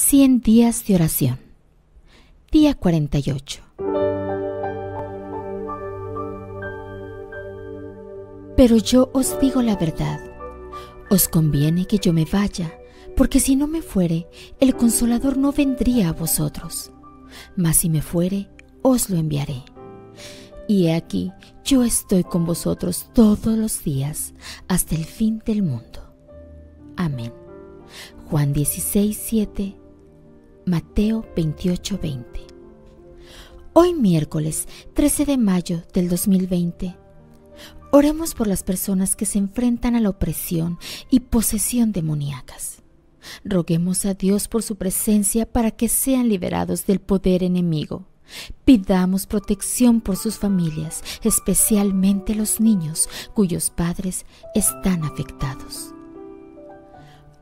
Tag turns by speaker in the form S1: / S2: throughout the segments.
S1: 100 días de oración. Día 48. Pero yo os digo la verdad. Os conviene que yo me vaya, porque si no me fuere, el consolador no vendría a vosotros. Mas si me fuere, os lo enviaré. Y he aquí, yo estoy con vosotros todos los días, hasta el fin del mundo. Amén. Juan 16, 7, Mateo 28, 20. Hoy miércoles 13 de mayo del 2020, oremos por las personas que se enfrentan a la opresión y posesión demoníacas. Roguemos a Dios por su presencia para que sean liberados del poder enemigo. Pidamos protección por sus familias, especialmente los niños cuyos padres están afectados.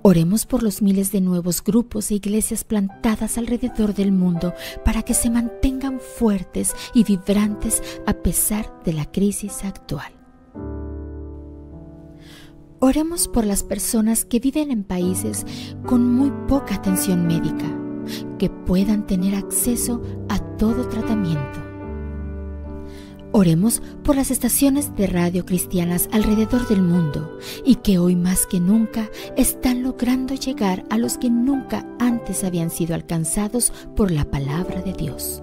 S1: Oremos por los miles de nuevos grupos e iglesias plantadas alrededor del mundo para que se mantengan fuertes y vibrantes a pesar de la crisis actual. Oremos por las personas que viven en países con muy poca atención médica, que puedan tener acceso a todo tratamiento Oremos por las estaciones de radio cristianas alrededor del mundo y que hoy más que nunca están logrando llegar a los que nunca antes habían sido alcanzados por la palabra de Dios.